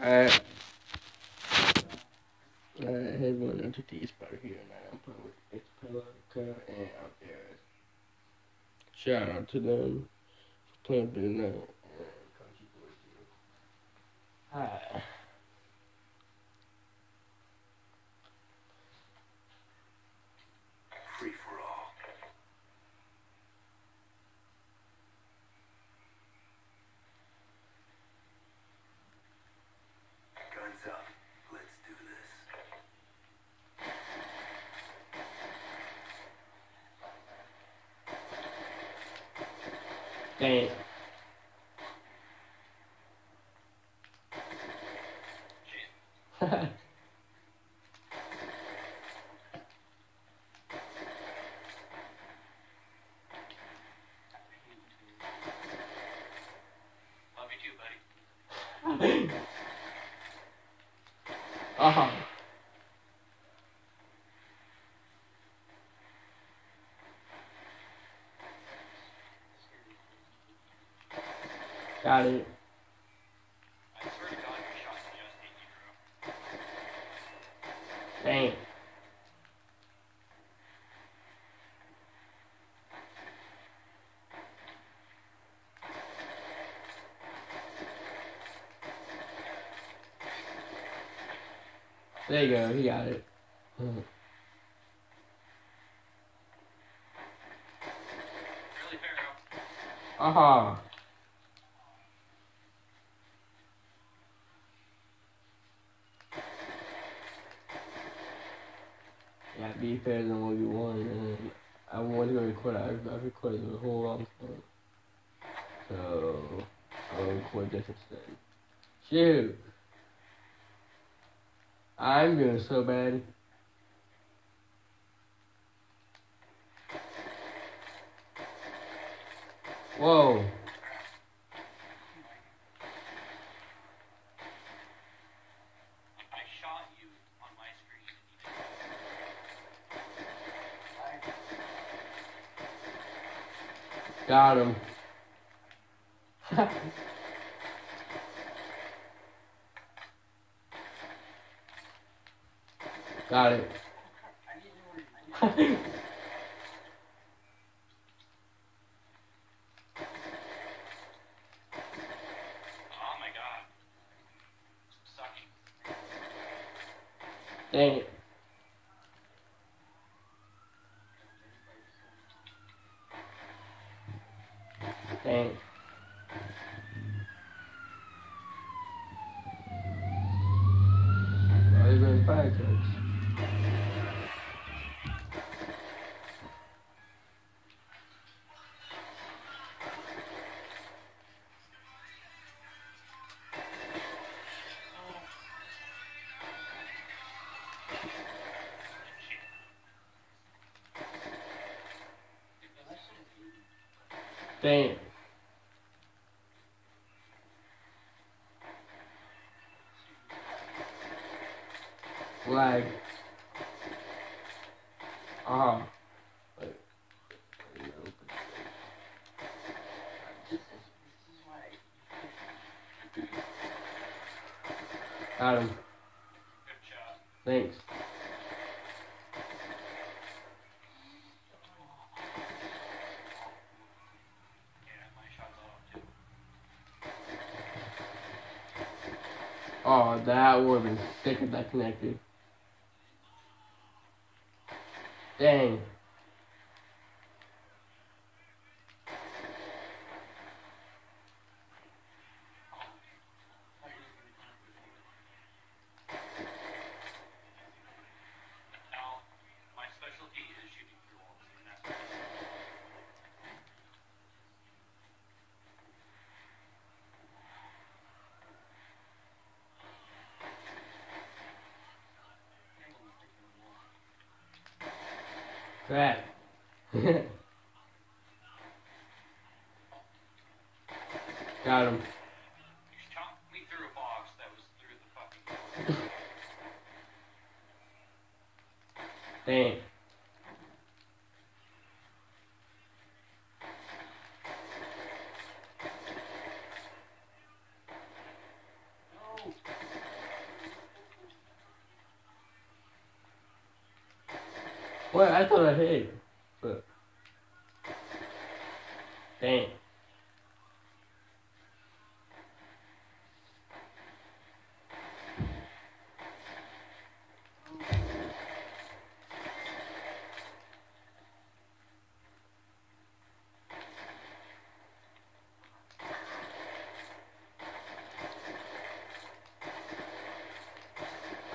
Uh, uh, Alright. Alright, everyone into these part here, man. I'm playing with Expelica and there. Shout out to them for playing Big Night and Hi. Dang. You, it. Dang. There you go, he got it. Really, Pharaoh? Uh-huh. Than what you want. And I wanted to record. I, I recorded the whole time. So I'll record this instead. Shoot. I'm doing so bad. Whoa. I shot you on my screen. Got him. Got it. Oh my god. Dang it. Dang it. Why are you going Lag. Ah. Wait. Got. Thanks. Oh, that would have been sick if that connected. Dang. Crap. Got him. You What? I thought I hit. But. Damn.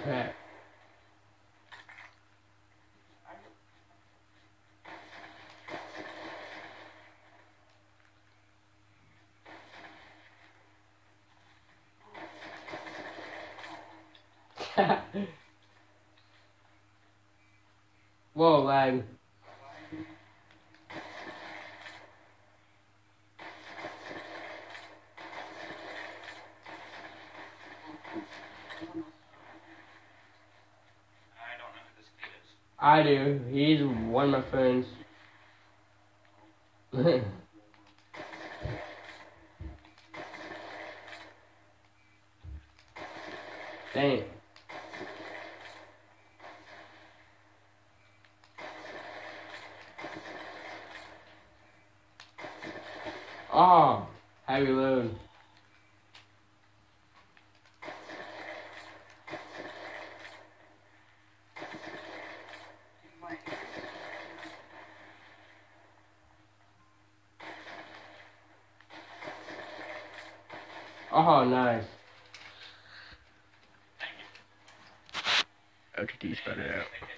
Crap. Whoa, lag. I do. He's one of my friends. Dang. Oh, heavy load. Oh, nice. Thank you. OTT spelled it out. They- it's